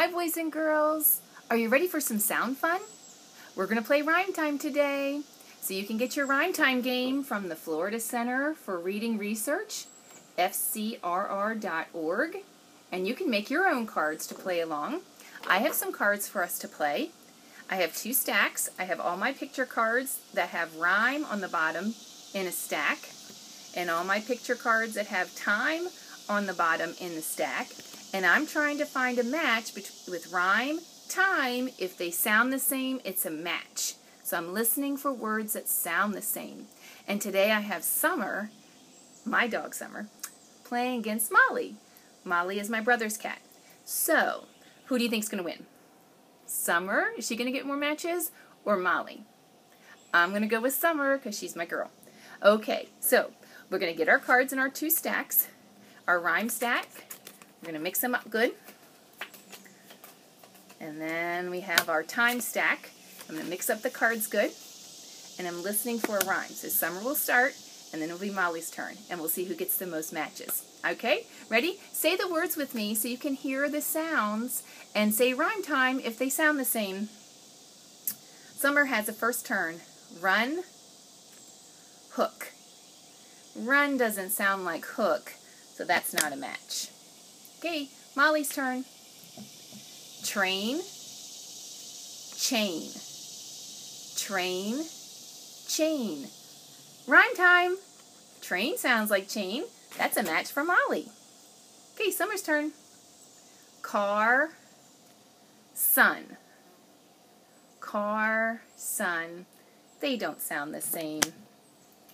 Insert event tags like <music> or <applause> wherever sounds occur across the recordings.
Hi, boys and girls. Are you ready for some sound fun? We're going to play rhyme time today. So you can get your rhyme time game from the Florida Center for Reading Research, fcrr.org, and you can make your own cards to play along. I have some cards for us to play. I have two stacks. I have all my picture cards that have rhyme on the bottom in a stack, and all my picture cards that have time on the bottom in the stack. And I'm trying to find a match with rhyme, time. If they sound the same, it's a match. So I'm listening for words that sound the same. And today I have Summer, my dog Summer, playing against Molly. Molly is my brother's cat. So, who do you think's going to win? Summer? Is she going to get more matches? Or Molly? I'm going to go with Summer because she's my girl. Okay, so we're going to get our cards in our two stacks. Our rhyme stack we're going to mix them up good. And then we have our time stack. I'm going to mix up the cards good. And I'm listening for a rhyme. So Summer will start, and then it'll be Molly's turn. And we'll see who gets the most matches. Okay? Ready? Say the words with me so you can hear the sounds. And say rhyme time if they sound the same. Summer has a first turn. Run, hook. Run doesn't sound like hook, so that's not a match. Okay, Molly's turn. Train, chain. Train, chain. Rhyme time. Train sounds like chain. That's a match for Molly. Okay, Summer's turn. Car, sun. Car, sun. They don't sound the same.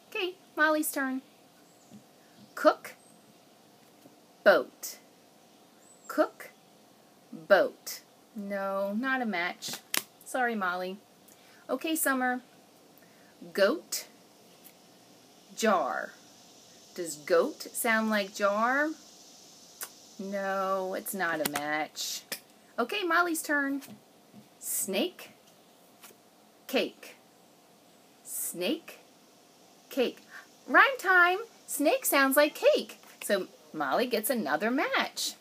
Okay, Molly's turn. Cook, boat cook, boat. No, not a match. Sorry, Molly. Okay, Summer. Goat, jar. Does goat sound like jar? No, it's not a match. Okay, Molly's turn. Snake, cake. Snake, cake. Rhyme time. Snake sounds like cake. So Molly gets another match.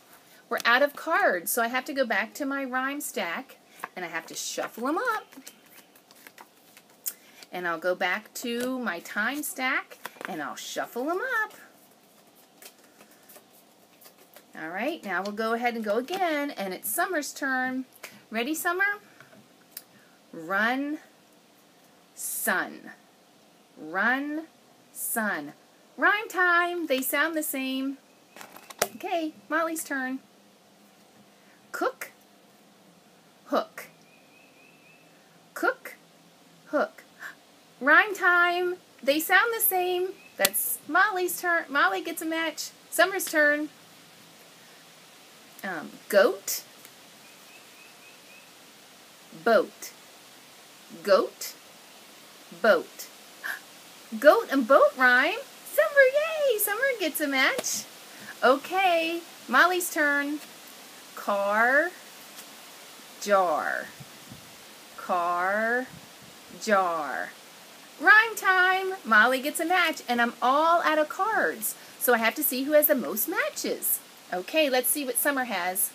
We're out of cards, so I have to go back to my rhyme stack and I have to shuffle them up. And I'll go back to my time stack and I'll shuffle them up. All right, now we'll go ahead and go again, and it's Summer's turn. Ready, Summer? Run, sun. Run, sun. Rhyme time. They sound the same. Okay, Molly's turn cook, hook. Cook, hook. Rhyme time. They sound the same. That's Molly's turn. Molly gets a match. Summer's turn. Um, goat, boat. Goat, boat. <gasps> Goat and boat rhyme. Summer, yay! Summer gets a match. Okay, Molly's turn car, jar. Car, jar. Rhyme time! Molly gets a match, and I'm all out of cards. So I have to see who has the most matches. Okay, let's see what Summer has.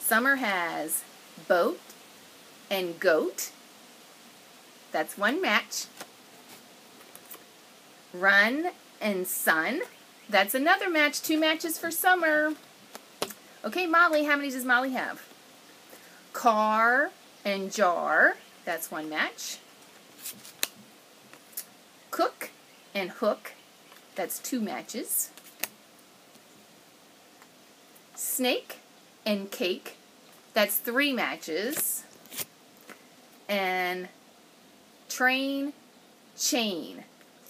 Summer has boat and goat. That's one match. Run and sun. That's another match. Two matches for Summer. Okay, Molly, how many does Molly have? Car and jar, that's one match. Cook and hook, that's two matches. Snake and cake, that's three matches. And train, chain,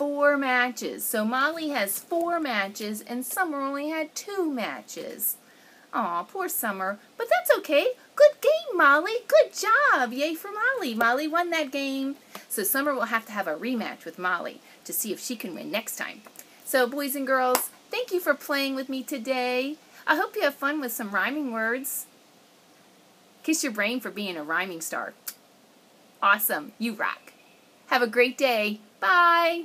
four matches. So Molly has four matches and Summer only had two matches. Aw, poor Summer. But that's okay. Good game, Molly. Good job. Yay for Molly. Molly won that game. So Summer will have to have a rematch with Molly to see if she can win next time. So, boys and girls, thank you for playing with me today. I hope you have fun with some rhyming words. Kiss your brain for being a rhyming star. Awesome. You rock. Have a great day. Bye.